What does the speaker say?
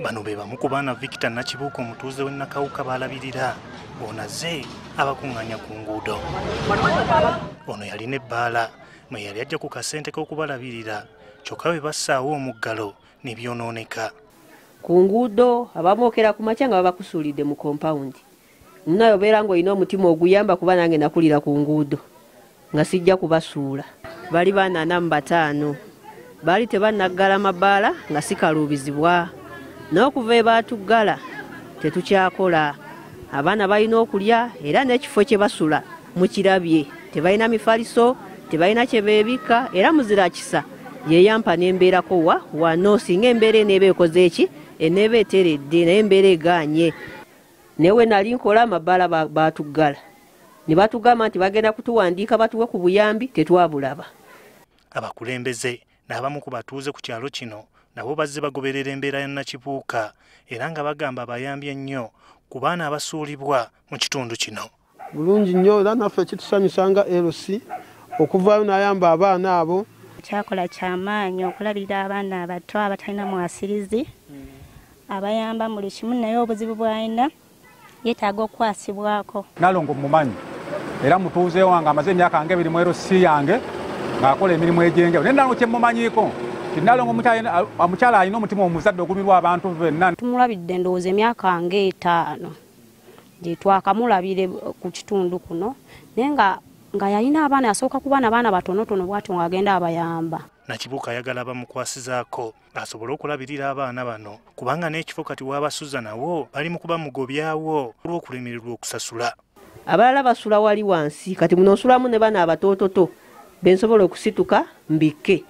bano be bamu ku baana victor nakibuuka omutuuze w'e nakawuka baalabirira onaze abakuŋŋaanya ku nguudo. Ono yalina ebbaala mwe yali ajja ku kasente k'okubalabirira kyokka bwe bassaawo omuggalo ne byonooneka. Ku nguudo abamwokera ku makya nga baba kusuulidde mu kompawundi munaye obeera ng'olina omutima oguyamba kuba nange nakulira ku nguudo nga sijja kubasuula. Bali banaana mu bataano baali tebannaggala mabaala nga sikaluubizibwa n'okuva ebaatuggala tetukyakola. Abaana balina okulya era n'ekifo kye basula mukirabye tebalina mifaliso tebalina kye beebikka era muzira kisa yeyampa n'embeerako wa wano singa embeera eneeba ekoze eki? Eneeba eteredde naye embeera eganye newe nali nkola amabaala baatuggala ne batugamba nti bagenda kutuwandiika batuwe ku buyambi tetwabulaba. Abakulembeze n'abamu ku batuuze ku kyalo kino nabo bazze bagoberera embeera ya nakibuuka era nga bagamba bayambye nnyo ku baana abasuulibwa mu kitundu kino. Bulungi nnyo era naffe kitusanyusa nga lc okuvaayo n'ayamba abaana abo. Kyakola kyamaanyi okulabirira abaana abato abatalina mwasirizi. Abayamba buli kimu naye obuzibu bw'alina yeetaaga okukwasibwako nalongo mumanyi era mutuuze wange amaze emyaka nga ebiri mu lc yange ng'akola emirimu egy'enjawulo. Naye nalongo kyemumanyiiko ti nalongo omukyala alina omutima omuzadde ogumirwa abantu benna. Tumulabidde ndowooza emyaka nga etaano gye twakamulabire ku kitundu kuno naye nga nga yalina abaana yasooka kuba nabaana batonotono bwatyo ng'agenda abayamba. Nakibuuka ayagala bamukwasizaako asobole okulabirira abaana bano kubanga n'ekifo kati wabasuza nawo bali mu kuba mugobyawo olw'okulemererwa okusasula. Abalala basula wali wansi kati muno nsulamu ne bana abatoototo bensobola okusituka mbikke